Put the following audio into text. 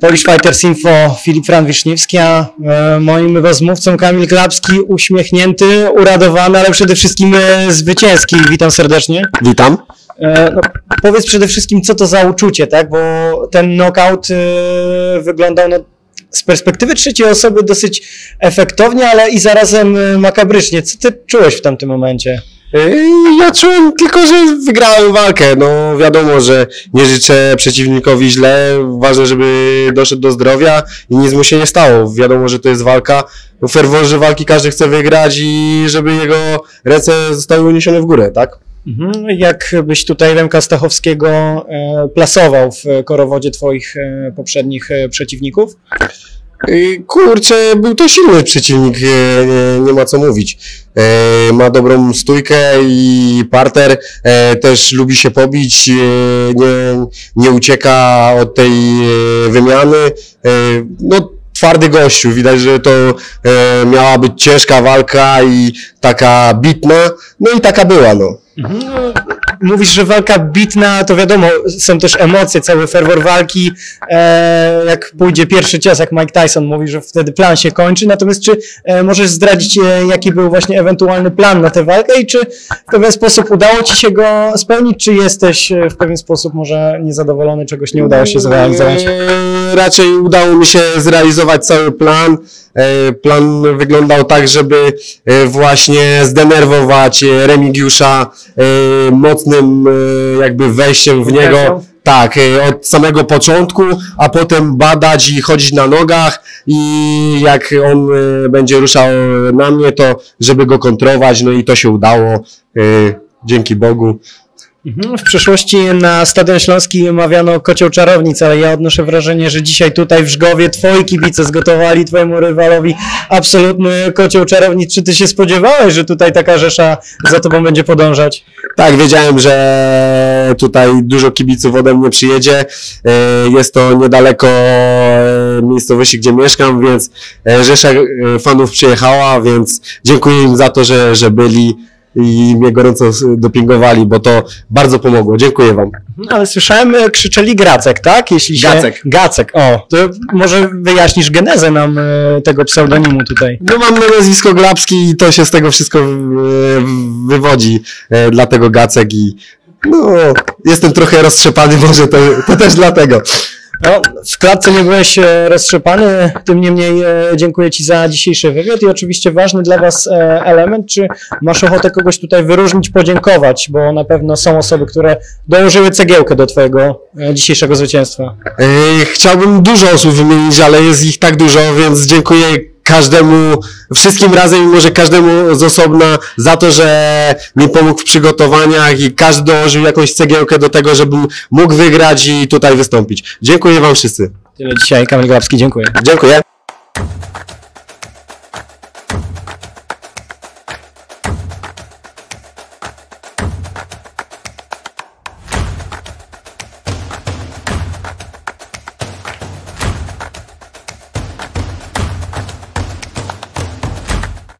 Polish Fighters Info, Filip Fran-Wiszniewski, a e, moim rozmówcą Kamil Klapski, uśmiechnięty, uradowany, ale przede wszystkim e, zwycięski. Witam serdecznie. Witam. E, no, powiedz przede wszystkim, co to za uczucie, tak? Bo ten knockout wyglądał no, z perspektywy trzeciej osoby dosyć efektownie, ale i zarazem makabrycznie. Co ty czułeś w tamtym momencie? Yy, Ja czułem tylko, że wygrałem walkę. No wiadomo, że nie życzę przeciwnikowi źle. Ważne, żeby doszedł do zdrowia i nic mu się nie stało. Wiadomo, że to jest walka. W ferworze walki każdy chce wygrać i żeby jego ręce zostały uniesione w górę, tak? Mhm. Jak byś tutaj Remka Stachowskiego e, plasował w korowodzie twoich e, poprzednich e, przeciwników? Kurczę, był to silny przeciwnik, nie, nie ma co mówić. Yy, Ma dobrą stójkę i parter, yy, też lubi się pobić, yy, nie, nie ucieka od tej wymiany. No, twardy gościu, widać, że to miała być ciężka walka i taka bitna, no i taka była, no. Mówisz, że walka bitna, to wiadomo, są też emocje, cały ferwor walki. E, jak pójdzie pierwszy cios, jak Mike Tyson mówi, że wtedy plan się kończy. Natomiast czy e, możesz zdradzić, e, jaki był właśnie ewentualny plan na tę walkę i czy w pewien sposób udało ci się go spełnić, czy jesteś e, w pewien sposób może niezadowolony, czegoś nie udało się zrealizować? Eee, Raczej udało mi się zrealizować cały plan. Eee, Plan wyglądał tak, żeby e, właśnie zdenerwować e, Remigiusza e, mocnym e, jakby wejściem w niego. Tak, e, od samego początku, a potem badać i chodzić na nogach i jak on e, będzie ruszał na mnie, to żeby go kontrować, no i to się udało. Dzięki Bogu. Mhm. W przeszłości na Stadion Śląski mawiano kocioł czarownic, ale ja odnoszę wrażenie, że dzisiaj tutaj w Żgowie twoi kibice zgotowali twojemu rywalowi absolutny kocioł czarownic. Czy ty się spodziewałeś, że tutaj taka rzesza za tobą będzie podążać? Tak, wiedziałem, że tutaj dużo kibiców ode mnie przyjedzie. E, Jest to niedaleko e, miejscowości, gdzie mieszkam, więc e, rzesza fanów przyjechała, więc dziękuję im za to, że, że byli i mnie gorąco dopingowali, bo to bardzo pomogło. Dziękuję wam. Ale słyszałem, e, krzyczeli Gacek, tak? Jeśli się... Gacek. Gacek, o. To może wyjaśnisz genezę nam e, tego pseudonimu tutaj. No mam na nazwisko Glapski i to się z tego wszystko e, wywodzi, dlatego Gacek i no, jestem trochę roztrzepany, może to, to też dlatego. No, w klatce nie byłeś e, roztrzepany, tym niemniej e, dziękuję Ci za dzisiejszy wywiad i oczywiście ważny dla Was e, element, czy masz ochotę kogoś tutaj wyróżnić, podziękować, bo na pewno są osoby, które dołożyły cegiełkę do Twojego dzisiejszego zwycięstwa. Chciałbym dużo osób wymienić, ale jest ich tak dużo, więc dziękuję każdemu, wszystkim razem i może każdemu z osobna za to, że mi pomógł w przygotowaniach i każdy dołożył jakąś cegiełkę do tego, żebym mógł wygrać i tutaj wystąpić. Dziękuję wam wszyscy. Tyle dzisiaj, Kamil Grabski, dziękuję. Dziękuję.